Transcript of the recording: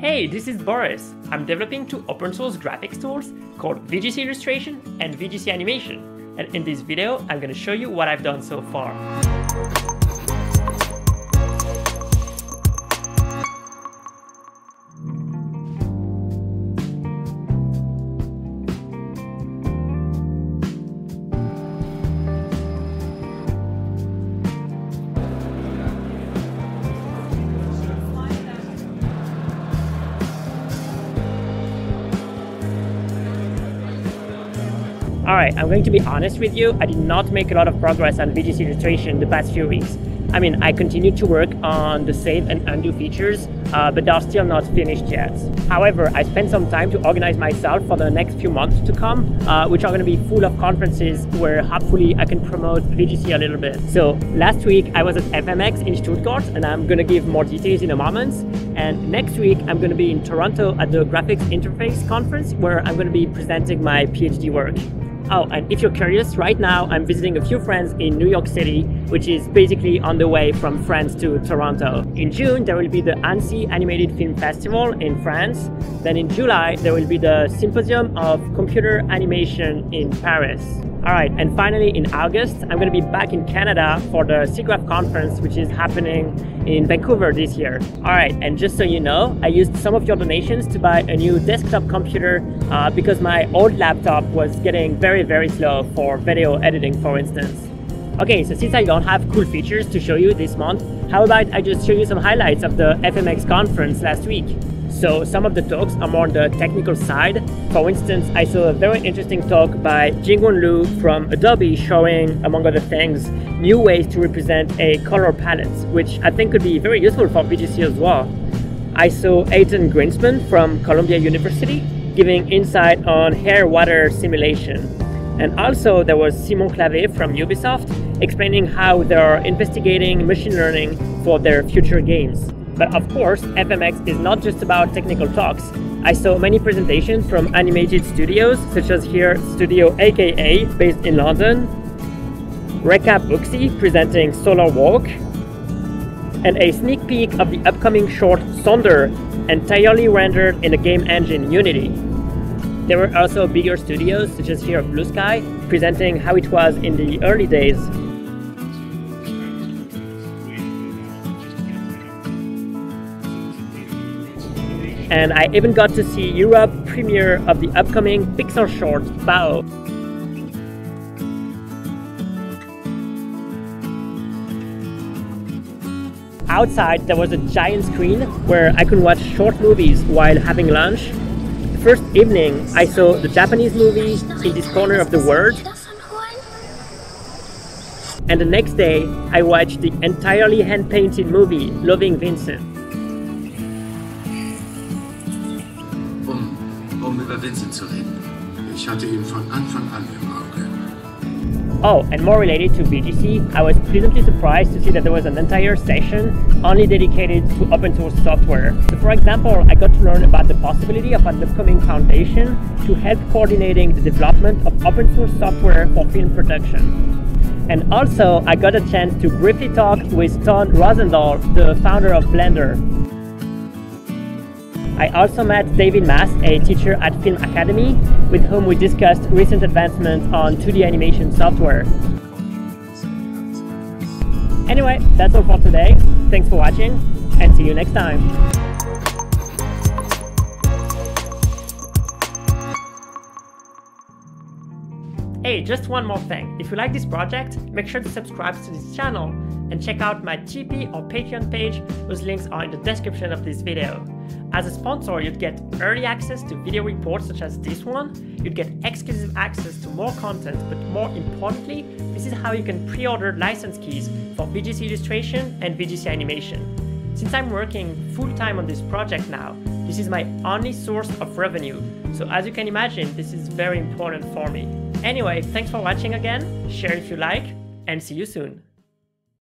Hey, this is Boris. I'm developing two open source graphics tools called VGC Illustration and VGC Animation. And in this video, I'm going to show you what I've done so far. Alright, I'm going to be honest with you, I did not make a lot of progress on VGC illustration the past few weeks. I mean, I continue to work on the save and undo features, uh, but they're still not finished yet. However, I spent some time to organize myself for the next few months to come, uh, which are going to be full of conferences where hopefully I can promote VGC a little bit. So last week I was at FMX in Stuttgart, and I'm going to give more details in a moment. And next week I'm going to be in Toronto at the Graphics Interface Conference, where I'm going to be presenting my PhD work. Oh, and if you're curious, right now I'm visiting a few friends in New York City, which is basically on the way from France to Toronto. In June, there will be the Annecy Animated Film Festival in France. Then in July, there will be the Symposium of Computer Animation in Paris. All right, and finally in August, I'm going to be back in Canada for the SIGGRAPH conference, which is happening in Vancouver this year. All right, and just so you know, I used some of your donations to buy a new desktop computer uh, because my old laptop was getting very, very slow for video editing, for instance. Okay, so since I don't have cool features to show you this month, how about I just show you some highlights of the FMX conference last week? So some of the talks are more on the technical side. For instance, I saw a very interesting talk by Jingwan Lu from Adobe showing, among other things, new ways to represent a color palette, which I think could be very useful for VGC as well. I saw Eitan Grinspun from Columbia University giving insight on hair water simulation. And also there was Simon Clavet from Ubisoft explaining how they're investigating machine learning for their future games. But of course, FMX is not just about technical talks. I saw many presentations from animated studios, such as here Studio AKA, based in London, Reka Bucsi presenting Solar Walk, and a sneak peek of the upcoming short Sonder, entirely rendered in the game engine Unity. There were also bigger studios, such as here Blue Sky, presenting how it was in the early days and I even got to see Europe premiere of the upcoming Pixar short Bao. Outside there was a giant screen where I could watch short movies while having lunch. The first evening I saw the Japanese movie in this corner of the world and the next day I watched the entirely hand-painted movie Loving Vincent. Über Vincent zu reden. Ich hatte ihn von Anfang an im Auge. Oh, and more related to VGC, I was pleasantly surprised to see that there was an entire session only dedicated to open source software. So for example, I got to learn about the possibility of an upcoming foundation to help coordinating the development of open source software for film production. And also, I got a chance to briefly talk with Ton Roosendaal, the founder of Blender. I also met David Maas, a teacher at Film Academy, with whom we discussed recent advancements on 2D animation software. Anyway, that's all for today. Thanks for watching, and see you next time. Hey, just one more thing. If you like this project, make sure to subscribe to this channel and check out my Tipeee or Patreon page, whose links are in the description of this video. As a sponsor, you'd get early access to video reports such as this one, you'd get exclusive access to more content, but more importantly, this is how you can pre-order license keys for VGC illustration and VGC animation. Since I'm working full-time on this project now, this is my only source of revenue, so as you can imagine, this is very important for me. Anyway, thanks for watching again, share if you like, and see you soon.